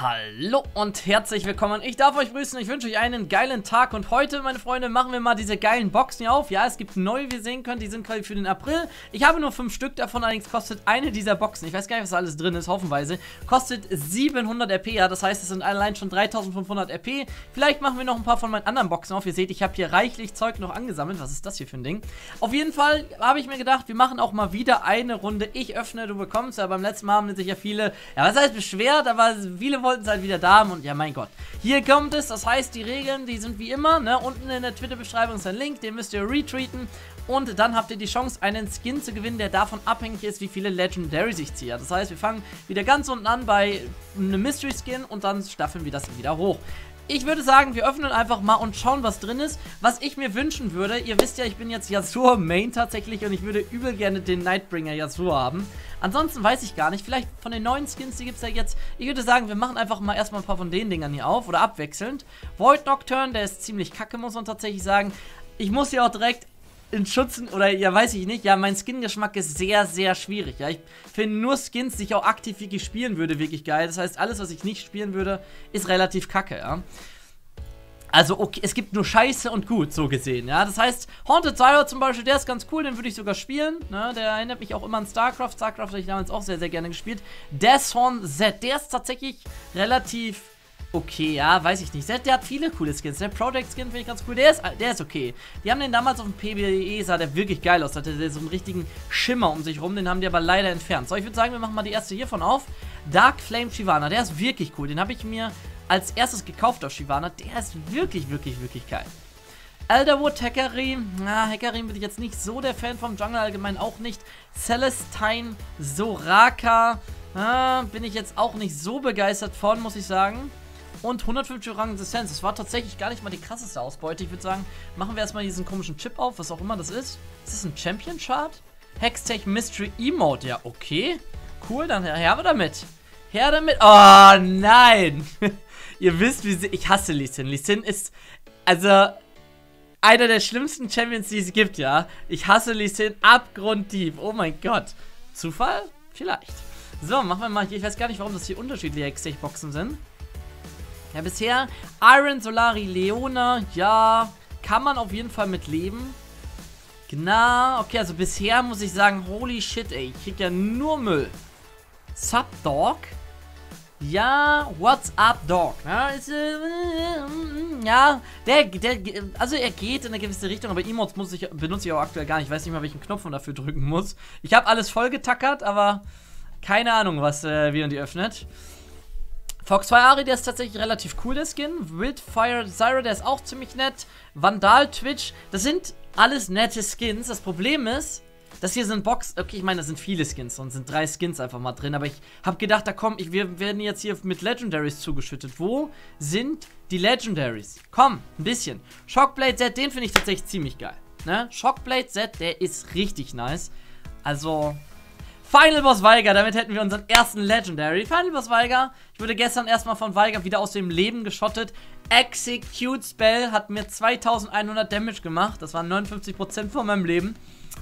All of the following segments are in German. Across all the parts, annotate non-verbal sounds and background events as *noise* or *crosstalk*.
Hallo und herzlich willkommen. Ich darf euch grüßen. Ich wünsche euch einen geilen Tag. Und heute, meine Freunde, machen wir mal diese geilen Boxen hier auf. Ja, es gibt neue, wie ihr sehen könnt. Die sind quasi für den April. Ich habe nur fünf Stück davon. Allerdings kostet eine dieser Boxen, ich weiß gar nicht, was da alles drin ist, hoffenweise, kostet 700 RP. Ja, das heißt, es sind allein schon 3500 RP. Vielleicht machen wir noch ein paar von meinen anderen Boxen auf. Ihr seht, ich habe hier reichlich Zeug noch angesammelt. Was ist das hier für ein Ding? Auf jeden Fall habe ich mir gedacht, wir machen auch mal wieder eine Runde. Ich öffne, du bekommst. Ja, beim letzten Mal haben sich ja viele, ja, was heißt beschwert, aber viele wollten es halt wieder da und ja, mein Gott. Hier kommt es, das heißt, die Regeln, die sind wie immer, ne? Unten in der Twitter-Beschreibung ist ein Link, den müsst ihr retweeten und dann habt ihr die Chance, einen Skin zu gewinnen, der davon abhängig ist, wie viele Legendaries ich ziehe. Das heißt, wir fangen wieder ganz unten an bei einem Mystery Skin und dann staffeln wir das wieder hoch. Ich würde sagen, wir öffnen einfach mal und schauen, was drin ist. Was ich mir wünschen würde, ihr wisst ja, ich bin jetzt Yasuo Main tatsächlich und ich würde übel gerne den Nightbringer Yasuo haben. Ansonsten weiß ich gar nicht, vielleicht von den neuen Skins, die gibt es ja jetzt. Ich würde sagen, wir machen einfach mal erstmal ein paar von den Dingern hier auf oder abwechselnd. Void Nocturne, der ist ziemlich kacke, muss man tatsächlich sagen. Ich muss hier auch direkt in Schutzen, oder ja, weiß ich nicht, ja, mein Skin-Geschmack ist sehr, sehr schwierig, ja, ich finde nur Skins, die ich auch aktiv wirklich spielen würde, wirklich geil, das heißt, alles, was ich nicht spielen würde, ist relativ kacke, ja. Also, okay, es gibt nur Scheiße und gut, so gesehen, ja. Das heißt, Haunted Zyro zum Beispiel, der ist ganz cool, den würde ich sogar spielen, ne. Der erinnert mich auch immer an StarCraft. StarCraft habe ich damals auch sehr, sehr gerne gespielt. Deathhorn Z, der ist tatsächlich relativ okay, ja, weiß ich nicht. Der hat viele coole Skins. Der Project Skin finde ich ganz cool. Der ist, der ist okay. Die haben den damals auf dem PBE, sah der wirklich geil aus. Hatte der so einen richtigen Schimmer um sich rum. Den haben die aber leider entfernt. So, ich würde sagen, wir machen mal die erste hiervon auf. Dark Flame Shivana. Der ist wirklich cool. Den habe ich mir als erstes gekauft auf Shivana. Der ist wirklich, wirklich, wirklich geil. Elderwood, Hecarim. Na, Hecarim bin ich jetzt nicht so der Fan vom Jungle, allgemein auch nicht. Celestine, Soraka. Ah, bin ich jetzt auch nicht so begeistert von, muss ich sagen. Und 150 Rang Resistenz. Das war tatsächlich gar nicht mal die krasseste Ausbeute. Ich würde sagen, machen wir erstmal diesen komischen Chip auf, was auch immer das ist. Ist das ein Champion-Chart? Hextech Mystery Emote. Ja, okay. Cool, dann her damit. Her damit. Oh, nein. *laughs* Ihr wisst, wie sie. Ich hasse Lee Sin. Lee Sin ist. Also. Einer der schlimmsten Champions, die es gibt, ja. Ich hasse Lee Sin abgrundtief. Oh mein Gott. Zufall? Vielleicht. So, machen wir mal hier. Ich weiß gar nicht, warum das hier unterschiedliche Hextech-Boxen sind. Ja, bisher Iron, Solari, Leona, ja, kann man auf jeden Fall mit leben. Genau, okay, also bisher muss ich sagen, holy shit, ey, ich krieg ja nur Müll. Subdog? Ja, what's up, Dog? Ja, ist, äh, ja der, der, also er geht in eine gewisse Richtung, aber Emotes muss ich, benutze ich auch aktuell gar nicht. Ich weiß nicht mal, welchen Knopf man dafür drücken muss. Ich habe alles voll getackert, aber keine Ahnung, was, äh, wie man die öffnet. Fox 2 Ari, der ist tatsächlich relativ cool, der Skin. Wildfire Zyra, der ist auch ziemlich nett. Vandal Twitch, das sind alles nette Skins. Das Problem ist, das hier sind Box. Okay, ich meine, da sind viele Skins und sind drei Skins einfach mal drin. Aber ich habe gedacht, da kommen. Ich, wir werden jetzt hier mit Legendaries zugeschüttet. Wo sind die Legendaries? Komm, ein bisschen. Shockblade Z, den finde ich tatsächlich ziemlich geil. Ne? Shockblade Z, der ist richtig nice. Also, Final Boss Weiger, damit hätten wir unseren ersten Legendary. Final Boss Weiger, ich wurde gestern erstmal von Weiger wieder aus dem Leben geschottet. Execute Spell hat mir 2100 Damage gemacht. Das waren 59% von meinem Leben.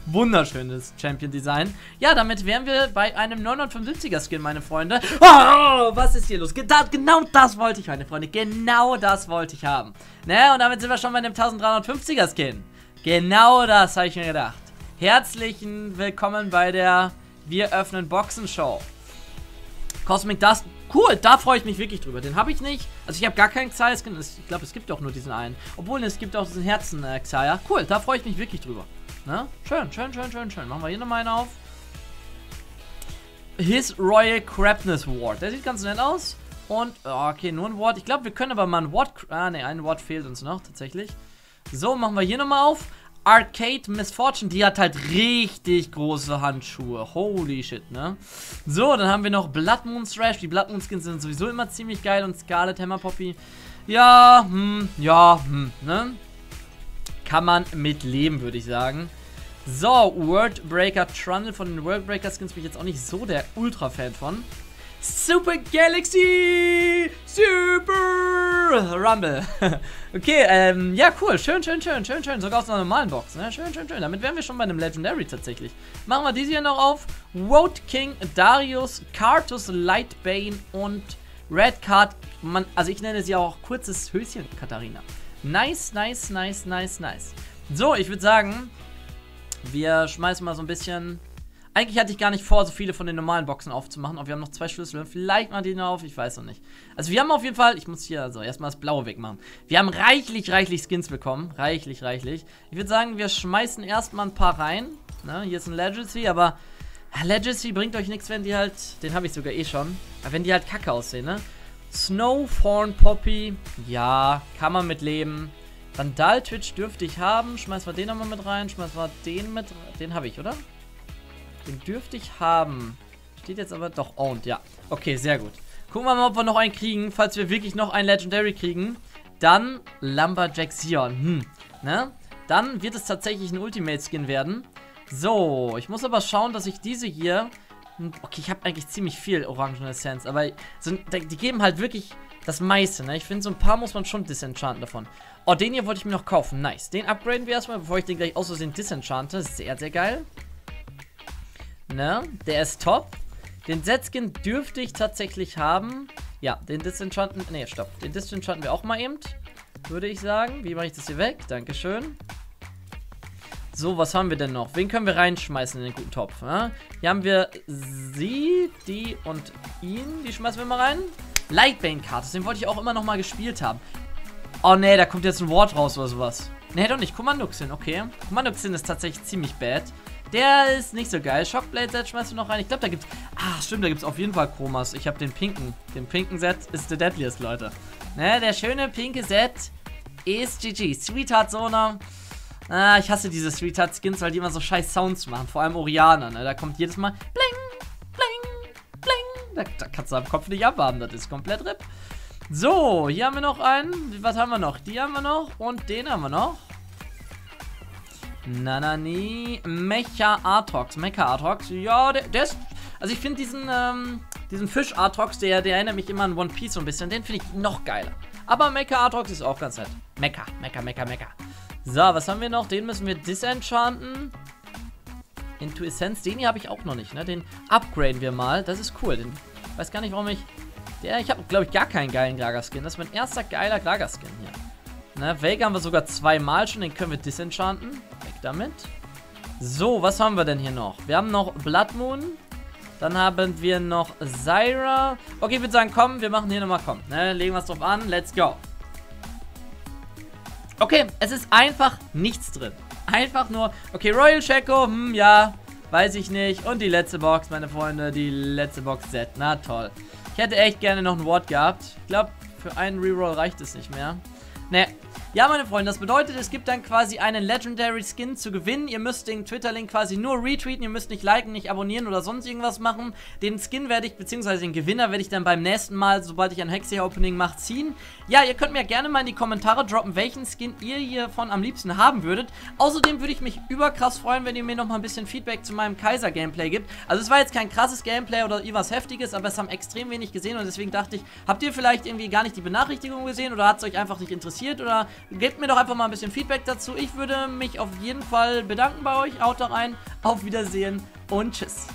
Wunderschönes Champion Design. Ja, damit wären wir bei einem 975er Skin, meine Freunde. Oh, was ist hier los? genau das wollte ich, meine Freunde. Genau das wollte ich haben. Ne, und damit sind wir schon bei einem 1350er Skin. Genau das habe ich mir gedacht. Herzlichen Willkommen bei der wir öffnen Boxenshow. Cosmic Dust. Cool, da freue ich mich wirklich drüber. Den habe ich nicht. Also ich habe gar keinen Xayah-Skin. Ich glaube, es gibt auch nur diesen einen. Obwohl, es gibt auch diesen Herzen-Xayah. Äh, cool, da freue ich mich wirklich drüber. Ne? Schön, schön, schön, schön, schön. Machen wir hier nochmal einen auf. His Royal Crapness Ward. Der sieht ganz nett aus. Und, oh, okay, nur ein Ward. Ich glaube, wir können aber mal ein Ward... Ah, ne, ein Ward fehlt uns noch, tatsächlich. So, machen wir hier nochmal auf. Arcade Misfortune, die hat halt richtig große Handschuhe. Holy shit, ne? So, dann haben wir noch Blood Moon Thrash. Die Blood Moon Skins sind sowieso immer ziemlich geil. Und Scarlet Hammer Poppy. Ja, hm, ja, hm, ne? Kann man mit leben, würde ich sagen. So, Wordbreaker Trundle von den Wordbreaker Skins bin ich jetzt auch nicht so der Ultra-Fan von. Super Galaxy! Super Rumble. *laughs* okay, ähm, ja, cool. Schön, schön, schön, schön, schön. Sogar aus einer normalen Box, ne? Schön, schön, schön. Damit wären wir schon bei einem Legendary tatsächlich. Machen wir diese hier noch auf. Road King, Darius, Cartus, Lightbane und Red Card, man, also ich nenne sie auch kurzes Höschen, Katharina. Nice, nice, nice, nice, nice. So, ich würde sagen, wir schmeißen mal so ein bisschen eigentlich hatte ich gar nicht vor, so viele von den normalen Boxen aufzumachen. Aber wir haben noch zwei Schlüssel. Vielleicht mal noch auf, ich weiß noch nicht. Also wir haben auf jeden Fall, ich muss hier also erstmal das Blaue wegmachen. Wir haben reichlich, reichlich Skins bekommen. Reichlich, reichlich. Ich würde sagen, wir schmeißen erstmal ein paar rein. Ne, hier ist ein Legacy, aber Legacy bringt euch nichts, wenn die halt, den habe ich sogar eh schon. Aber wenn die halt kacke aussehen, ne? Snowthorn Poppy, ja, kann man mit leben. Vandal Twitch dürfte ich haben. Schmeißen wir den nochmal mit rein. Schmeißen wir den mit Den habe ich, oder? Den dürfte ich haben. Steht jetzt aber doch owned, ja. Okay, sehr gut. Gucken wir mal, ob wir noch einen kriegen. Falls wir wirklich noch einen Legendary kriegen, dann Lumberjack Sion. Hm, ne? Dann wird es tatsächlich ein Ultimate-Skin werden. So, ich muss aber schauen, dass ich diese hier... Hm, okay, ich habe eigentlich ziemlich viel Orangen Essenz, aber so, die geben halt wirklich das meiste, ne? Ich finde, so ein paar muss man schon disenchanten davon. Oh, den hier wollte ich mir noch kaufen. Nice. Den upgraden wir erstmal, bevor ich den gleich aus Versehen disenchante. Sehr, sehr geil. Ne? Der ist top. Den Zetskin dürfte ich tatsächlich haben. Ja, den Disenchanten. Ne, stopp. Den Disenchanten wir auch mal eben. Würde ich sagen. Wie mache ich das hier weg? Dankeschön. So, was haben wir denn noch? Wen können wir reinschmeißen in den guten Topf? Ja? Hier haben wir sie, die und ihn. Die schmeißen wir mal rein. Lightbane-Karte. Den wollte ich auch immer noch mal gespielt haben. Oh ne, da kommt jetzt ein Wort raus oder sowas. Ne, doch nicht. Kommandoxin, okay. Kommandoxin ist tatsächlich ziemlich bad. Der ist nicht so geil. Shockblade Set schmeißt du noch rein. Ich glaube, da gibt's. Ah, stimmt, da gibt's auf jeden Fall Chromas. Ich habe den pinken. Den pinken Set ist der deadliest, Leute. Ne, der schöne pinke Set ist GG. Sweetheart Sona. Ah, ich hasse diese Sweetheart Skins, weil die immer so scheiß Sounds machen. Vor allem Oriana, ne? Da kommt jedes Mal Bling. Da, da kannst du am Kopf nicht abhaben. Das ist komplett RIP. So, hier haben wir noch einen. Was haben wir noch? Die haben wir noch und den haben wir noch. Nanani. Mecha Artox. Mecha Artox. Ja, der, der ist. Also ich finde diesen, ähm, diesen Fisch Artox, der, der erinnert mich immer an One Piece so ein bisschen. Den finde ich noch geiler. Aber Mecha Artox ist auch ganz nett. Mecha, Mecha, Mecha, Mecha. So, was haben wir noch? Den müssen wir disenchanten. Into Essence. Den hier habe ich auch noch nicht, ne? Den upgraden wir mal. Das ist cool. Den weiß gar nicht, warum ich... Der, ich habe, glaube ich, gar keinen geilen Gragas-Skin. Das ist mein erster geiler Gragas-Skin hier. Ne, Vega haben wir sogar zweimal schon. Den können wir disenchanten. Weg damit. So, was haben wir denn hier noch? Wir haben noch Blood Moon. Dann haben wir noch Zyra. Okay, ich würde sagen, komm, wir machen hier nochmal, komm. Ne, legen wir es drauf an. Let's go. Okay, es ist einfach nichts drin. Einfach nur, okay, Royal Checo, hm, ja, weiß ich nicht. Und die letzte Box, meine Freunde, die letzte Box Set. Na toll. Ich hätte echt gerne noch ein Wort gehabt. Ich glaube, für einen Reroll reicht es nicht mehr. Ne, ja, meine Freunde, das bedeutet, es gibt dann quasi einen Legendary Skin zu gewinnen. Ihr müsst den Twitter-Link quasi nur retweeten. Ihr müsst nicht liken, nicht abonnieren oder sonst irgendwas machen. Den Skin werde ich, beziehungsweise den Gewinner werde ich dann beim nächsten Mal, sobald ich ein Hexia-Opening mache, ziehen. Ja, ihr könnt mir gerne mal in die Kommentare droppen, welchen Skin ihr hiervon am liebsten haben würdet. Außerdem würde ich mich überkrass freuen, wenn ihr mir noch mal ein bisschen Feedback zu meinem Kaiser-Gameplay gibt. Also es war jetzt kein krasses Gameplay oder irgendwas Heftiges, aber es haben extrem wenig gesehen und deswegen dachte ich, habt ihr vielleicht irgendwie gar nicht die Benachrichtigung gesehen oder hat es euch einfach nicht interessiert oder Gebt mir doch einfach mal ein bisschen Feedback dazu. Ich würde mich auf jeden Fall bedanken bei euch. Haut da rein. Auf Wiedersehen und tschüss.